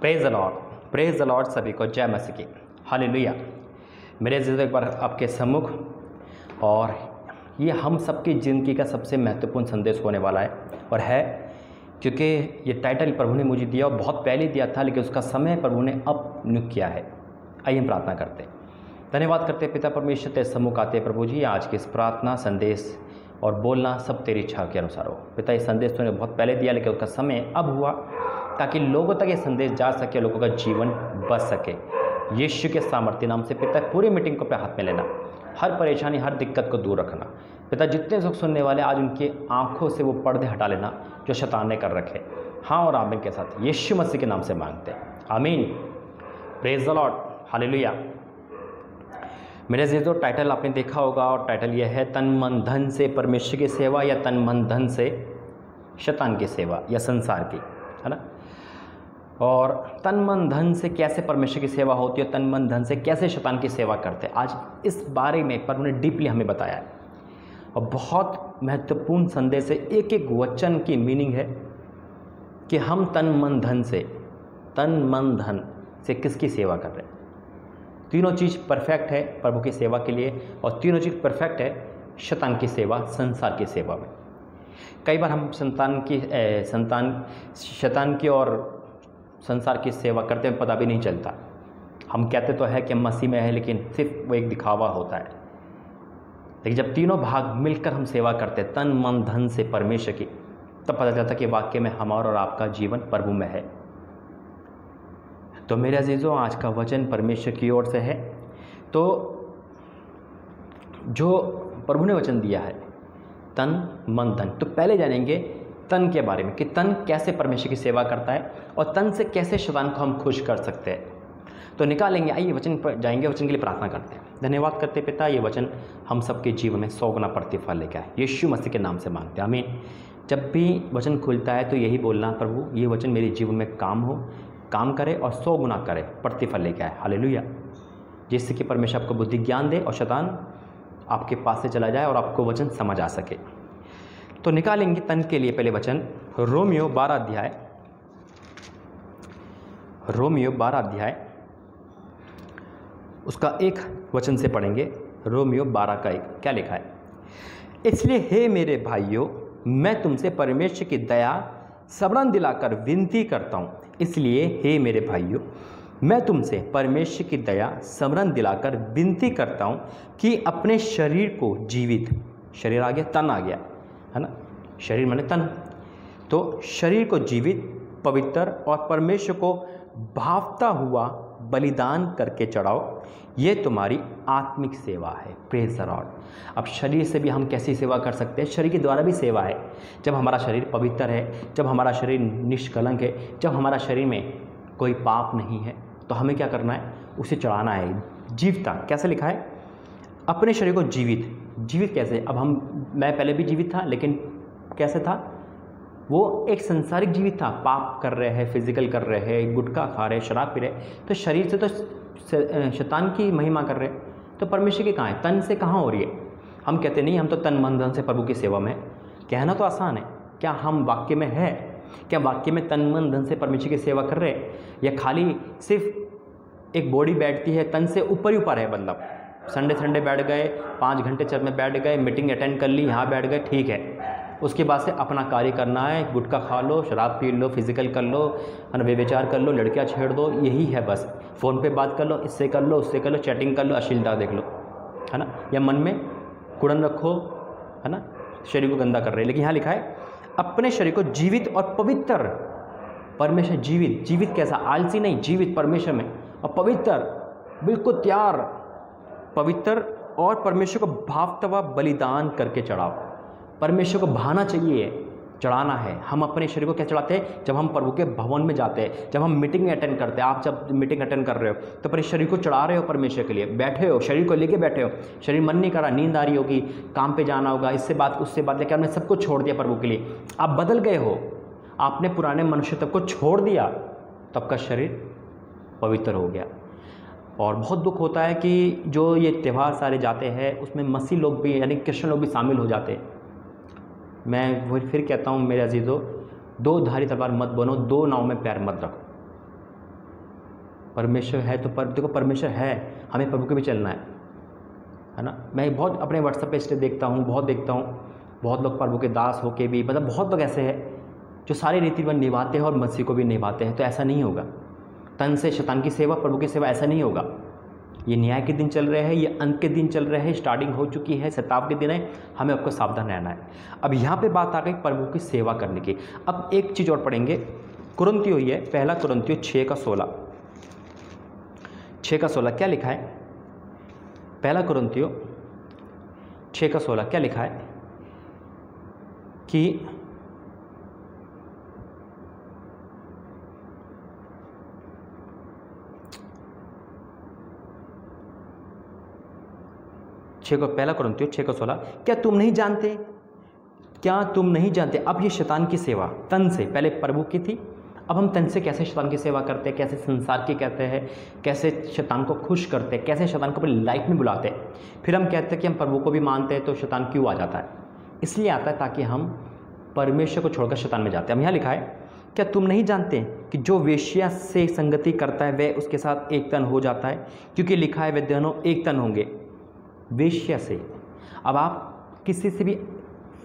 Praise the lord praise the lord सभी को। जय मसीह की। हालेलुया मेरे अजीज़ों एक बार आपके सम्मुख और ये हम सबकी ज़िंदगी का सबसे महत्वपूर्ण संदेश होने वाला है और है, क्योंकि ये टाइटल प्रभु ने मुझे दिया और बहुत पहले दिया था, लेकिन उसका समय प्रभु ने अब नियुक्त किया है। आइए हम प्रार्थना करते हैं। धन्यवाद करते पिता परमेश्वर, तेरे सम्मुख आते प्रभु जी। आज के इस प्रार्थना, संदेश और बोलना सब तेरी इच्छा के अनुसार हो। पिता, ये संदेश तूने बहुत पहले दिया, लेकिन उसका समय अब हुआ। ताकि लोगों तक ये संदेश जा सके लोगों का जीवन बच सके। यीशु के सामर्थ्य नाम से पिता, पूरी मीटिंग को अपने हाथ में लेना। हर परेशानी, हर दिक्कत को दूर रखना। पिता, जितने सुख सुनने वाले आज उनकी आँखों से वो पर्दे हटा लेना जो शैतान ने कर रखे। हाँ और आमीन के साथ। यीशु मसीह के नाम से मांगते हैं। आमीन। प्रेज द लॉर्ड हालेलुया मेरे जी तो टाइटल आपने देखा होगा और टाइटल यह है, तन मन धन से परमेश्वर की सेवा या तन मन धन से शैतान की सेवा या संसार की, है ना? और तन मन धन से कैसे परमेश्वर की सेवा होती है तन मन धन से कैसे शैतान की सेवा करते हैं? आज इस बारे में पर उन्हें डीपली हमें बताया है। और बहुत महत्वपूर्ण संदेश है एक एक वचन की मीनिंग है कि हम तन मन धन से तन मन धन से किसकी सेवा कर रहे हैं? तीनों चीज़ परफेक्ट है प्रभु की सेवा के लिए और तीनों चीज़ परफेक्ट है शैतान की सेवा संसार की सेवा में। कई बार हम संतान की ए, संतान शैतान की और संसार की सेवा करते हैं, पता भी नहीं चलता। हम कहते तो है कि हम मसीह में है, लेकिन सिर्फ़ वो एक दिखावा होता है। लेकिन जब तीनों भाग मिलकर हम सेवा करते हैं, तन, मन, धन से परमेश्वर की, तब पता चलता कि वाक्य में हमारा और आपका जीवन प्रभु में है। तो मेरे अजीज़ों, आज का वचन परमेश्वर की ओर से है। तो जो प्रभु ने वचन दिया है, तन, मन, धन तो पहले जानेंगे तन के बारे में, कि तन कैसे परमेश्वर की सेवा करता है और तन से कैसे शैतान को हम खुश कर सकते हैं। तो निकालेंगे, आइए वचन पर जाएँगे, वचन के लिए प्रार्थना करते हैं। धन्यवाद करते पिता, ये वचन हम सबके जीवन में सौ गुना प्रतिफल लेकर आए। यीशु मसीह के नाम से मांगते हैं, आमीन। जब भी वचन खुलता है तो यही बोलना, प्रभु, ये वचन मेरे जीवन में काम हो, काम करे और सौ गुना करे, प्रतिफल लेके आए। हालेलुया। जिससे कि परमेश्वर आपको बुद्धि ज्ञान दे और शैतान आपके पास से चला जाए और आपको वचन समझ आ सके। तो निकालेंगे तन के लिए पहले वचन। रोमियो बारह अध्याय। रोमियो बारह अध्याय। उसका एक वचन से पढ़ेंगे। रोमियो बारह का एक। क्या लिखा है? इसलिए हे मेरे भाइयों, मैं तुमसे परमेश्वर की दया सबरन दिलाकर विनती करता हूँ। इसलिए हे मेरे भाइयों, मैं तुमसे परमेश्वर की दया, समरण दिलाकर विनती करता हूँ कि अपने शरीर को जीवित, शरीर आ गया, तन आ गया। है ना? शरीर माने तन। तो शरीर को जीवित, पवित्र और परमेश्वर को भावता हुआ बलिदान करके चढ़ाओ, ये तुम्हारी आत्मिक सेवा है। प्रेज लॉर्ड अब शरीर से भी हम कैसी सेवा कर सकते हैं? शरीर के द्वारा भी सेवा है। जब हमारा शरीर पवित्र है, जब हमारा शरीर निष्कलंक है, जब हमारा शरीर में कोई पाप नहीं है तो हमें क्या करना है? उसे चढ़ाना है। जीवता। कैसे लिखा है? अपने शरीर को जीवित। जीवित कैसे अब हम, मैं पहले भी जीवित था, लेकिन कैसे था? वो एक संसारिक जीवित था। पाप कर रहे हैं फ़िज़िकल कर रहे हैं, गुटखा खा रहे शराब पी रहे तो शरीर से तो शैतान की महिमा कर रहे तो परमेश्वर की कहाँ है? तन से कहाँ हो रही है? हम कहते नहीं, हम तो तन, मन, धन से प्रभु की सेवा में कहना तो आसान है। क्या हम वाक्य में है? क्या वाक्य में तन, मन, धन से परमेश्वर की सेवा कर रहे या खाली सिर्फ़ एक बॉडी बैठती है, तन से ऊपर ही ऊपर है मतलब संडे संडे बैठ गए, पाँच घंटे चर में बैठ गए, मीटिंग अटेंड कर ली, यहाँ बैठ गए, ठीक है। उसके बाद से अपना कार्य करना है, गुटखा खा लो, शराब पी लो, फ़िज़िकल कर लो, है विचार कर लो, लड़कियाँ छेड़ दो, यही है बस। फ़ोन पे बात कर लो, इससे कर लो, उससे कर लो, चैटिंग कर लो, अश्लीलता देख लो, है ना? या मन में कुड़न रखो, है ना? शरीर को गंदा कर रहे लेकिन यहाँ लिखा है, अपने शरीर को जीवित और पवित्र, परमेश्वर जीवित जीवित कैसा? आलसी नहीं, जीवित परमेश्वर में, और पवित्र, बिल्कुल तैयार पवित्र और परमेश्वर को भावतवा बलिदान करके चढ़ाओ। परमेश्वर को भाना चाहिए, चढ़ाना है। हम अपने शरीर को क्या चढ़ाते हैं? जब हम प्रभु के भवन में जाते हैं, जब हम मीटिंग अटेंड करते हैं, आप जब मीटिंग अटेंड कर रहे हो तो अपने शरीर को चढ़ा रहे हो परमेश्वर के लिए। बैठे हो, शरीर को लेके बैठे हो। शरीर मन नहीं करा नींद आ रही होगी, काम पे जाना होगा, इससे बात उससे बात लेकर हमने सब कुछ छोड़ दिया प्रभु के लिए। आप बदल गए हो। आपने पुराने मनुष्य तक को छोड़ दिया, तब का शरीर पवित्र हो गया। और बहुत दुख होता है कि जो ये त्यौहार सारे जाते हैं, उसमें मसीह लोग भी, यानी कृष्ण लोग भी शामिल हो जाते हैं। मैं फिर कहता हूँ, मेरे अजीज़ों, दो धारी तलवार मत बनो, दो नाव में पैर मत रखो। परमेश्वर है तो पर, देखो परमेश्वर है, हमें प्रभु के भी चलना है। है ना? मैं बहुत अपने व्हाट्सएप पे स्टे देखता हूँ, बहुत देखता हूँ। बहुत लोग प्रभु के दास होके भी मतलब बहुत लोग ऐसे हैं, जो सारे रीति रिवाज निभाते हैं और मसीह को भी निभाते हैं तो ऐसा नहीं होगा। तन से शतान की सेवा, प्रभु की सेवा, ऐसा नहीं होगा। ये न्याय के दिन चल रहे हैं, ये अंत के दिन चल रहे हैं स्टार्टिंग हो चुकी है शताब के दिन है, हमें आपको सावधान रहना है। अब यहाँ पे बात आ गई प्रभु की सेवा करने की। अब एक चीज़ और पढ़ेंगे। कुरंतियो है पहला कुरंतियो छः का सोलह। छः का सोलह क्या लिखा है? पहला कुरंतियो छः का सोलह क्या लिखा है? कि छः को पहला करंतियो छः को सोलह क्या तुम नहीं जानते? क्या तुम नहीं जानते? अब ये शैतान की सेवा, तन से, पहले प्रभु की थी, अब हम तन से कैसे शैतान की सेवा करते हैं? कैसे संसार की कहते हैं? कैसे शैतान को खुश करते हैं? कैसे शैतान को अपनी लाइफ में बुलाते हैं? फिर हम कहते हैं कि हम प्रभु को भी मानते हैं तो शैतान क्यों आ जाता है? इसलिए आता है ताकि हम परमेश्वर को छोड़कर शैतान में जाते हैं। हम यहाँ लिखा है, क्या तुम नहीं जानते कि जो वेश्या से संगति करता है, वह उसके साथ एक तन हो जाता है? क्योंकि लिखा है वे दोनों एक तन होंगे। वेश्या से। अब आप किसी से भी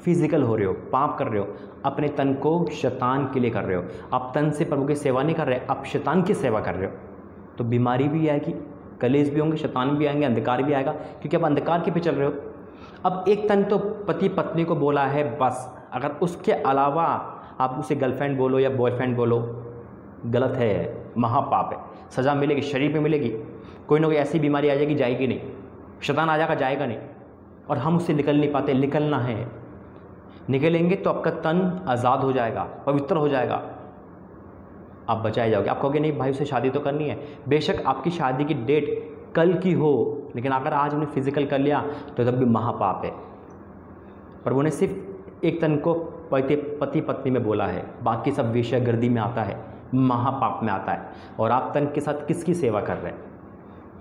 फ़िज़िकल हो रहे हो, पाप कर रहे हो, अपने तन को शैतान के लिए कर रहे हो, आप तन से प्रभु की सेवा नहीं कर रहे, आप शैतान की सेवा कर रहे हो तो बीमारी भी आएगी कलेज भी होंगे, शैतान भी आएँगे, अंधकार भी आएगा, क्योंकि आप अंधकार के पे चल रहे हो। अब एक तन तो पति पत्नी को बोला है, बस, अगर उसके अलावा आप उसे गर्लफ्रेंड बोलो या बॉयफ्रेंड बोलो, गलत है, महापाप है, सज़ा मिलेगी, शरीर में मिलेगी, कोई ना कोई ऐसी बीमारी आ जाएगी जाएगी नहीं। शैतान आ जाएगा जाएगा नहीं। और हम उससे निकल नहीं पाते, निकलना है। निकलेंगे तो आपका तन आज़ाद हो जाएगा, पवित्र हो जाएगा। आप बचाए जाओगे। आप कहोगे, नहीं, भाई उसे शादी तो करनी है। बेशक आपकी शादी की डेट कल की हो, लेकिन अगर आज उन्हें फ़िज़िकल कर लिया तो तब भी महापाप है। प्रभु ने सिर्फ़ एक तन को पति पति, पत्नी में बोला है। बाकी सब विषय गर्दी में आता है, महापाप में आता है। और आप तन के साथ किसकी सेवा कर रहे हैं?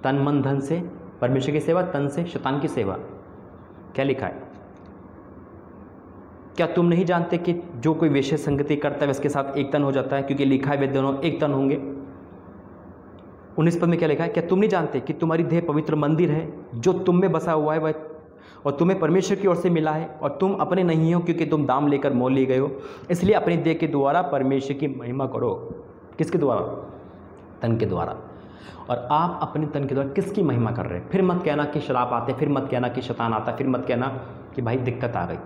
तन मन, धन से परमेश्वर की सेवा, तन से शतान की सेवा। क्या लिखा है? क्या तुम नहीं जानते कि जो कोई वेश्य संगति करता है उसके साथ एक तन हो जाता है? क्योंकि लिखा है, वे दोनों एक तन होंगे। उन्नीस पद में क्या लिखा है? क्या तुम नहीं जानते कि तुम्हारी देह पवित्र मंदिर है, जो तुम में बसा हुआ है, वह और तुम्हें परमेश्वर की ओर से मिला है, और तुम अपने नहीं हो, क्योंकि तुम दाम लेकर मोल लिए गए हो। इसलिए अपनी देह के द्वारा परमेश्वर की महिमा करो। किसके द्वारा? तन के द्वारा। और आप अपने तन के द्वारा किसकी महिमा कर रहे हैं? फिर मत कहना कि शराब आते फिर मत कहना कि शतान आता फिर मत कहना कि भाई दिक्कत आ गई।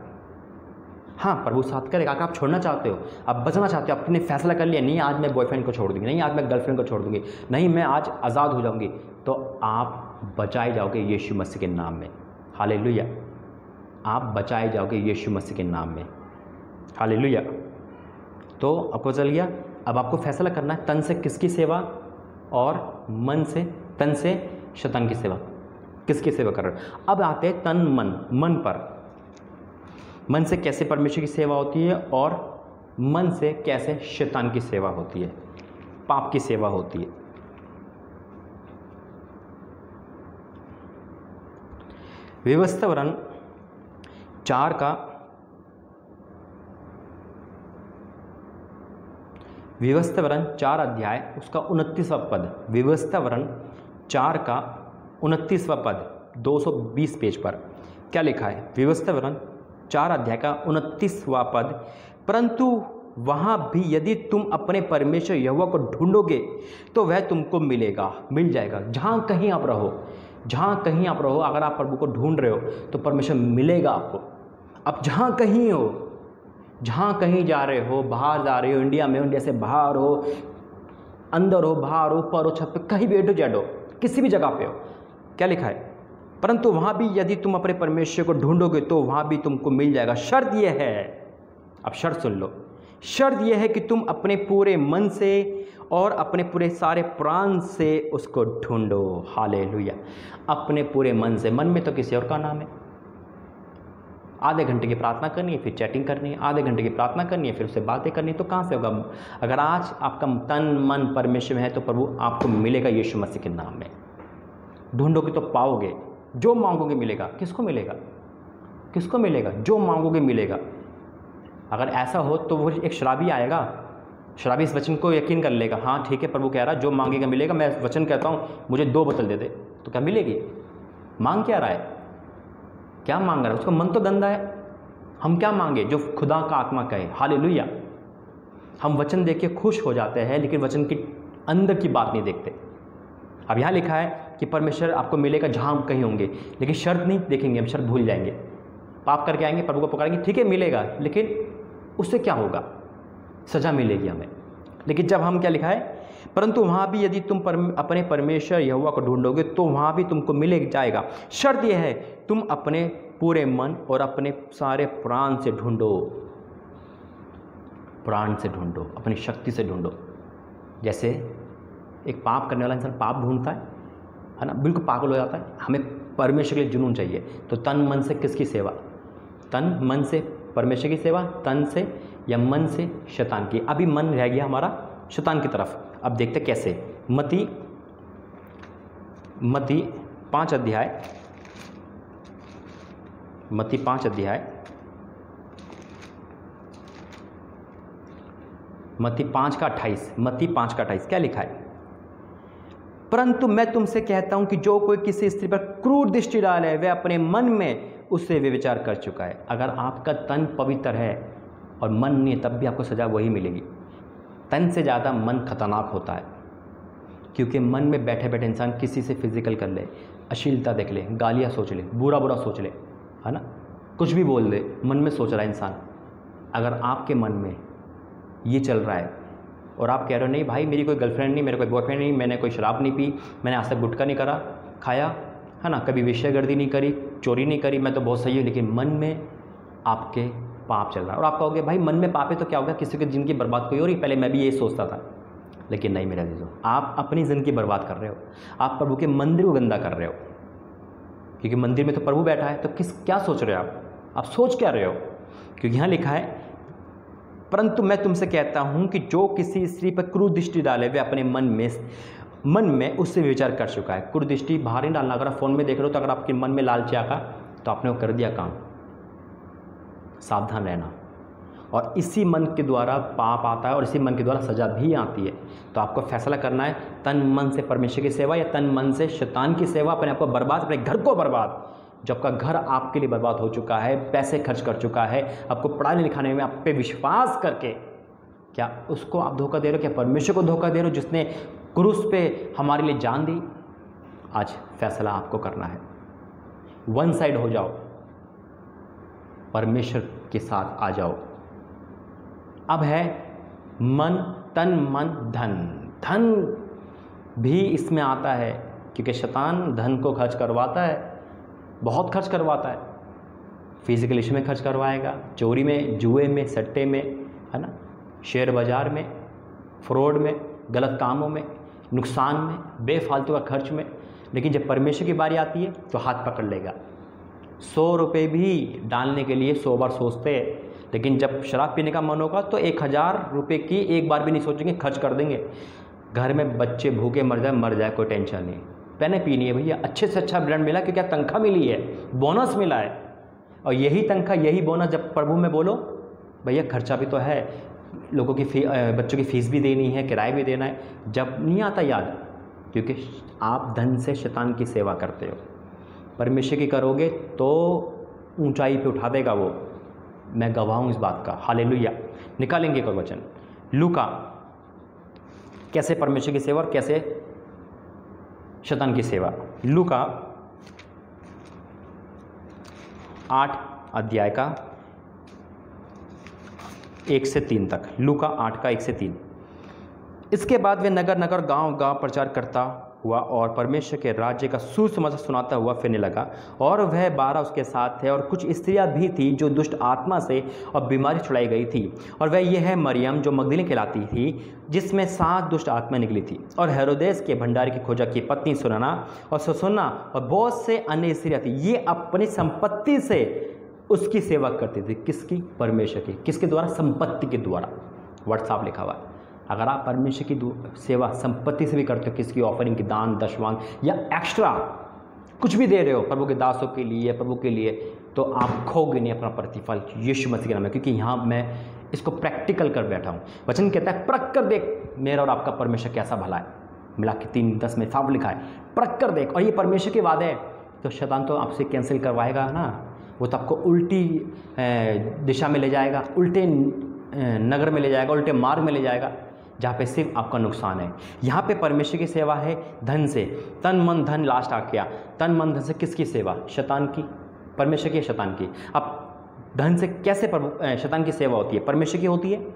हाँ प्रभु साथ करेगा। अगर आप छोड़ना चाहते हो, आप बचना चाहते हो आपने फैसला कर लिया, नहीं, आज मैं बॉयफ्रेंड को छोड़ दूँगी, नहीं, आज मैं गर्लफ्रेंड को छोड़ दूँगी, नहीं, मैं आज आज़ाद हो जाऊँगी तो आप बचाए जाओगे यीशु मसीह के नाम में। हाले आप बचाए जाओगे यीशु मसीह के नाम में। हाले तो आपको चल गया, अब आपको फैसला करना है तन से किसकी सेवा? और मन से, तन से शतन की सेवा। किसकी सेवा कर रहे हो? अब आते हैं तन, मन। मन पर। मन से कैसे परमेश्वर की सेवा होती है और मन से कैसे शैतान की सेवा होती है? पाप की सेवा होती है। विवस्थवरण चार का विवस्थवरण चार अध्याय, उसका उनतीसवा पद। विवस्थवरण चार का उनतीसवा पद 220 पेज पर। क्या लिखा है? विवस्थवरण चार अध्याय का उनतीसवा पद। परंतु वहाँ भी यदि तुम अपने परमेश्वर यहुआ को ढूंढोगे तो वह तुमको मिलेगा, मिल जाएगा। जहाँ कहीं आप रहो, जहाँ कहीं आप रहो, अगर आप प्रभु को ढूंढ रहे हो तो परमेश्वर मिलेगा आपको। अब जहाँ कहीं हो जहाँ कहीं जा रहे हो, बाहर जा रहे हो, इंडिया में इंडिया से बाहर हो, अंदर हो, बाहर हो, ऊपर हो, छत पर कहीं भी एडो जेड हो, किसी भी जगह पे हो, क्या लिखा है? परंतु वहाँ भी यदि तुम अपने परमेश्वर को ढूंढोगे तो वहाँ भी तुमको मिल जाएगा। शर्त यह है, अब शर्त सुन लो, शर्त यह है कि तुम अपने पूरे मन से और अपने पूरे सारे प्राण से उसको ढूंढो। हाले अपने पूरे मन से, मन में तो किसी और का नाम है। आधे घंटे की प्रार्थना करनी है, फिर चैटिंग करनी है, आधे घंटे की प्रार्थना करनी है, फिर उससे बातें करनी है तो कहाँ से होगा? अगर आज आपका तन, मन परमेश्वर है तो प्रभु आपको मिलेगा यीशु मसीह के नाम में। ढूंढोगे तो पाओगे। जो मांगोगे मिलेगा। किसको मिलेगा? किसको मिलेगा? जो मांगोगे मिलेगा। अगर ऐसा हो तो वो एक शराबी आएगा। शराबी इस वचन को यकीन कर लेगा। हाँ ठीक है, प्रभु कह रहा जो मांगेगा मिलेगा, मैं वचन कहता हूँ, मुझे दो बोतल दे दे। तो क्या मिलेगी? मांग क्या रहा है? क्या मांग रहा है? उसका मन तो गंदा है। हम क्या मांगे? जो खुदा का आत्मा कहे। हाल हम वचन देख के खुश हो जाते हैं, लेकिन वचन की अंदर की बात नहीं देखते। अब यहाँ लिखा है कि परमेश्वर आपको मिलेगा जहाँ हम कहीं होंगे, लेकिन शर्त नहीं देखेंगे, हम शर्त भूल जाएँगे। पाप करके आएँगे, प्रभु को पकड़ेंगे ठीक है, मिलेगा, लेकिन उससे क्या होगा? सज़ा मिलेगी हमें। लेकिन जब हम क्या लिखा है? परंतु वहाँ भी यदि तुम परम, अपने परमेश्वर यहुआ को ढूंढोगे तो वहाँ भी तुमको मिले जाएगा। शर्त यह है तुम अपने पूरे मन और अपने सारे प्राण से ढूंढो। प्राण से ढूंढो अपनी शक्ति से ढूंढो। जैसे एक पाप करने वाला इंसान पाप ढूंढता है है ना? बिल्कुल पागल हो जाता है। हमें परमेश्वर के लिए जुनून चाहिए। तो तन मन से किसकी सेवा? तन मन से परमेश्वर की सेवा तन से या मन से शैतान की। अभी मन रह गया हमारा शैतान की तरफ़। अब देखते कैसे। मती मती पाँच अध्याय, मती पाँच अध्याय, मती पाँच का अट्ठाईस, मती पाँच का अट्ठाईस, क्या लिखा है? परंतु मैं तुमसे कहता हूँ कि जो कोई किसी स्त्री पर क्रूर दृष्टि डाले, वह अपने मन में उससे वे विचार कर चुका है। अगर आपका तन पवित्र है और मन नहीं तब भी आपको सज़ा वही मिलेगी। तन से ज़्यादा मन खतरनाक होता है। क्योंकि मन में बैठे बैठे इंसान किसी से फ़िज़िकल कर ले, अश्लीलता देख ले, गालियाँ सोच ले बुरा बुरा सोच ले, है ना? कुछ भी बोल दे, मन में सोच रहा है इंसान। अगर आपके मन में ये चल रहा है और आप कह रहे हो, नहीं भाई, मेरी कोई गर्लफ्रेंड नहीं, मेरे कोई बॉयफ्रेंड नहीं, मैंने कोई शराब नहीं पी, मैंने आज तक गुटका नहीं करा, खाया, है ना? कभी विषयगर्दी नहीं करी, चोरी नहीं करी, मैं तो बहुत सही हूँ। लेकिन मन में आपके पाप चल रहा है। और आप कहोगे, भाई, मन में पाप है तो क्या होगा? किसी की ज़िंदगी बर्बाद कोई ही। पहले मैं भी ये सोचता था। लेकिन नहीं मेरा जीजो आप अपनी ज़िंदगी बर्बाद कर रहे हो। आप प्रभु के मंदिर को गंदा कर रहे हो। क्योंकि मंदिर में तो प्रभु बैठा है तो किस, क्या सोच रहे हो आप? आप सोच क्या रहे हो? क्योंकि यहाँ लिखा है, परंतु मैं तुमसे कहता हूँ कि जो किसी स्त्री पर क्रूर दृष्टि डाले, वे अपने मन में मन में उससे विचार कर चुका है। क्रूर दृष्टि बाहर ही डालना। अगर आप फ़ोन में देख रहे हो तो अगर आपके मन में लालची आका तो आपने वो कर दिया काम। सावधान रहना। और इसी मन के द्वारा पाप आता है और इसी मन के द्वारा सज़ा भी आती है। तो आपको फैसला करना है, तन मन से परमेश्वर की सेवा या तन मन से शैतान की सेवा अपने आप को बर्बाद, अपने घर को बर्बाद। जब आपका घर आपके लिए बर्बाद हो चुका है, पैसे खर्च कर चुका है, आपको पढ़ाने लिखाने में आप पे विश्वास करके, क्या उसको आप धोखा दे रहे हो? क्या परमेश्वर को धोखा दे रहे हो जिसने क्रूस पे हमारे लिए जान दी? आज फैसला आपको करना है। वन साइड हो जाओ। परमेश्वर के साथ आ जाओ। अब है मन, तन, मन, धन। धन भी इसमें आता है, क्योंकि शैतान धन को खर्च करवाता है, बहुत खर्च करवाता है। फ़िज़िकल इसमें खर्च करवाएगा, चोरी में, जुए में, सट्टे में, है ना? शेयर बाज़ार में, फ्रॉड में, गलत कामों में, नुकसान में, बेफालतू का खर्च में। लेकिन जब परमेश्वर की बारी आती है तो हाथ पकड़ लेगा। सौ रुपये भी डालने के लिए सौ बार सोचते हैं। लेकिन जब शराब पीने का मन होगा तो एक हज़ार रुपये की एक बार भी नहीं सोचेंगे, खर्च कर देंगे। घर में बच्चे भूखे मर जाए मर जाए, कोई टेंशन नहीं। पहने पीनी है भैया, अच्छे से अच्छा ब्रांड मिला क्योंकि तनख्वाह मिली है, बोनस मिला है। और यही तनख्वाह यही बोनस, जब प्रभु में बोलो, भैया खर्चा भी तो है। लोगों की फ़ी बच्चों की फ़ीस भी देनी है, किराया भी देना है। जब नहीं आता याद, क्योंकि आप धन से शैतान की सेवा करते हो। परमेश्वर की करोगे तो ऊंचाई पे उठा देगा वो। मैं गवाह हूँ इस बात का। हाले निकालेंगे कोई वचन। लूका, कैसे परमेश्वर की सेवा और कैसे शतन की सेवा? लू का आठ अध्याय का एक से तीन तक। लू का आठ का एक से तीन। इसके बाद वे नगर नगर गाँव गाँव प्रचार करता हुआ और परमेश्वर के राज्य का सुसमाचार सुनाता हुआ फिरने लगा। और वह बारह उसके साथ थे और कुछ स्त्रियाँ भी थी जो दुष्ट आत्मा से और बीमारी छुड़ाई गई थी। और वह यह है मरियम जो मगदिली कहलाती थी, जिसमें सात दुष्ट आत्मा निकली थी। और हेरोदेस के भंडारी की खोजा की पत्नी सुनाना और सुसुन्ना और बहुत से अन्य स्त्रियाँ थी ये अपनी संपत्ति से उसकी सेवा करती थी। किसकी? परमेश्वर की। किसके द्वारा? संपत्ति के द्वारा। व्हाट्सअप लिखा हुआ है। अगर आप परमेश्वर की सेवा, संपत्ति से भी करते हो किसकी ऑफरिंग की दान दशवान या एक्स्ट्रा कुछ भी दे रहे हो, प्रभु के दासों के लिए, प्रभु के लिए तो आप खोगे नहीं अपना प्रतिफल यीशु मसीह के नाम है क्योंकि यहाँ मैं इसको प्रैक्टिकल कर बैठा हूँ। वचन कहता है, परख कर देख मेरा और आपका परमेश्वर कैसा भला है। मिला के तीन, दस में साफ़ लिखा है, परख कर देख। और ये परमेश्वर के वादे है। तो शैतान तो आपसे कैंसिल करवाएगा ना, वो तो आपको उल्टी दिशा में ले जाएगा, उल्टे नगर में ले जाएगा, उल्टे मार्ग में ले जाएगा। जहाँ पे सिर्फ़ आपका नुकसान है। यहाँ पे परमेश्वर की सेवा है धन से। तन, मन, धन लास्ट आ गया तन, मन, धन से किसकी सेवा? शैतान की। परमेश्वर की शैतान की। अब धन से कैसे शैतान की सेवा होती है? परमेश्वर की होती है।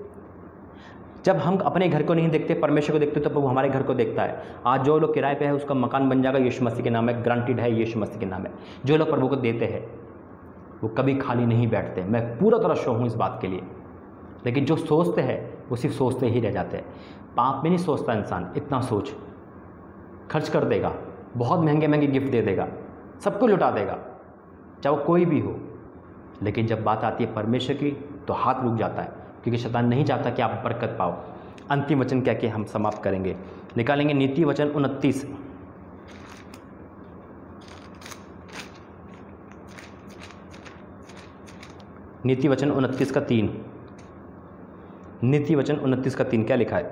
जब हम अपने घर को नहीं देखते, परमेश्वर को देखते तो प्रभु हमारे घर को देखता है। आज जो लोग किराए पे है, उसका मकान बन जाएगा, यीशु मसीह के नाम है। ग्रांटेड है यीशु मसीह के नाम है। जो लोग प्रभु को देते हैं, वो कभी खाली नहीं बैठते। मैं पूरा तरह शो हूँ इस बात के लिए। लेकिन जो सोचते हैं वो सिर्फ़ सोचते ही रह जाते हैं। पाप में नहीं सोचता इंसान, इतना सोच। खर्च कर देगा, बहुत महँगे महँगे गिफ्ट दे देगा, सबको लुटा देगा, चाहे वो कोई भी हो। लेकिन जब बात आती है परमेश्वर की तो हाथ रुक जाता है, क्योंकि शैतान नहीं चाहता कि आप बरकत पाओ। अंतिम वचन क्या कि हम समाप्त करेंगे। निकालेंगे नीति वचन उनतीस। नीति वचन उनतीस का तीन। नीति वचन उनतीस का तीन क्या लिखा है?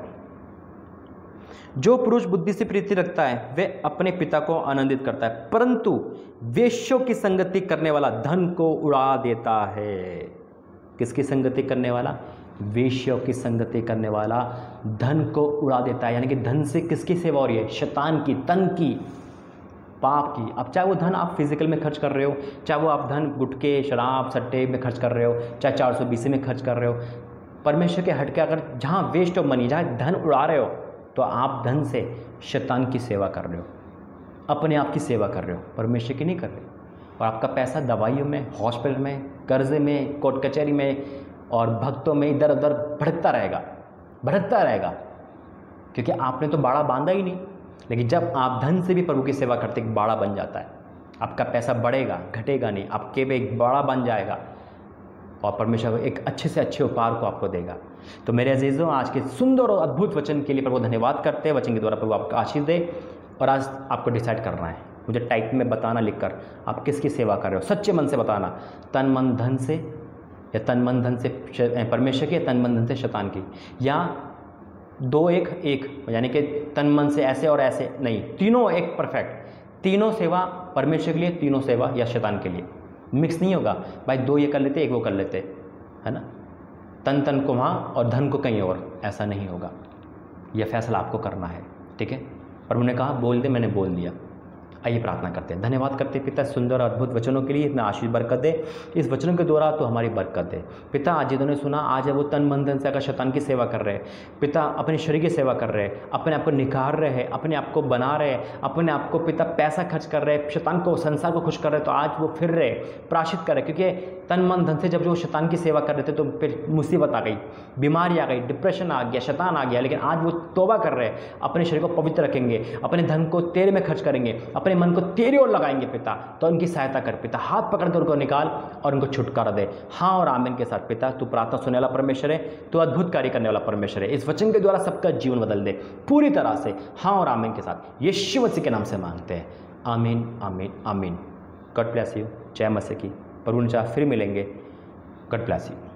जो पुरुष बुद्धि से प्रीति रखता है वह अपने पिता को आनंदित करता है, परंतु वेश्यों की संगति करने वाला धन को उड़ा देता है। किसकी संगति करने वाला? वेश्यों की संगति करने वाला धन को उड़ा देता है। यानी कि धन से किसकी सेवा हो रही है? शैतान की, तन की, पाप की। अब चाहे वो धन आप फ़िज़िकल में खर्च कर रहे हो, चाहे वो आप धन गुटके, शराब, सट्टे में खर्च कर रहे हो, चाहे चार सौ में खर्च कर रहे हो परमेश्वर के हटके अगर जहाँ वेस्ट ऑफ़ मनी जहाँ धन उड़ा रहे हो तो आप धन से शैतान की सेवा कर रहे हो। अपने आप की सेवा कर रहे हो। परमेश्वर की नहीं कर रहे। और आपका पैसा दवाइयों में हॉस्पिटल में, कर्जे में कोर्ट कचहरी में और भक्तों में इधर उधर भड़कता रहेगा। भड़कता रहेगा। क्योंकि आपने तो बाड़ा बांधा ही नहीं। लेकिन जब आप धन से भी प्रभु की सेवा करते बाड़ा बन जाता है। आपका पैसा बढ़ेगा, घटेगा नहीं। आपके पे एक बाड़ा बन जाएगा। और परमेश्वर एक अच्छे से अच्छे उपहार को आपको देगा। तो मेरे अजीज़ों, आज के सुंदर और अद्भुत वचन के लिए प्रभु धन्यवाद करते हैं। वचन के द्वारा प्रभु आपका आशीष दे और आज आपको डिसाइड करना है। मुझे टाइप में बताना, लिखकर आप किसकी सेवा कर रहे हो? सच्चे मन से बताना। तन, मन, धन से, या तन, मन, धन से परमेश्वर की या तन, मन, धन से शैतान की? या दो एक एक, यानी कि तन, मन से ऐसे और ऐसे? नहीं, तीनों एक परफेक्ट तीनों सेवा परमेश्वर के लिए, तीनों सेवा या शैतान के लिए। मिक्स नहीं होगा। भाई दो ये कर लेते, एक वो कर लेते, है ना? तन तन को वहाँ और धन को कहीं और, ऐसा नहीं होगा। यह फैसला आपको करना है, ठीक है? पर उन्होंने कहा, बोल दे, मैंने बोल दिया। आइए प्रार्थना करते हैं। धन्यवाद करते हैं पिता, सुंदर अद्भुत वचनों के लिए इतना आशीष बरकत दे। इस वचनों के द्वारा तो हमारी बरकत दे। पिता, आज जिन्होंने सुना, आज वो तन, मन, धन से अगर शैतान की सेवा कर रहे हैं। पिता, अपने शरीर की सेवा कर रहे हैं, अपने आप को निखार रहे हैं, अपने आप को बना रहे हैं, अपने आप को पिता पैसा खर्च कर रहे हैं, शैतान को, संसार को खुश कर रहे तो आज वो फिर रहे प्राशित कर रहे क्योंकि तन, मन, धन से जब जो शैतान की सेवा कर रहे थे तो फिर मुसीबत आ गई, बीमारी आ गई डिप्रेशन आ गया, शैतान आ गया, लेकिन आज वो तोबा कर रहे हैं। अपने शरीर को पवित्र रखेंगे, अपने धन को तेल में खर्च करेंगे, अपने मन को तेरे ओर लगाएँगे पिता तो उनकी सहायता कर पिता। हाथ पकड़ कर उनको निकाल और उनको छुटकारा दे। हाँ और आमिन के साथ पिता, तू प्रार्थना सुनने वाला परमेश्वर है, तू अद्भुत कार्य करने वाला परमेश्वर है। इस वचन के द्वारा सबका जीवन बदल दे, पूरी तरह से। हाँ और आमिन के साथ। यीशु मसीह के नाम से मांगते हैं। आमीन आमीन आमीन। गॉड ब्लेस यू जय मसीह की। पर उन चाह फिर मिलेंगे। God bless you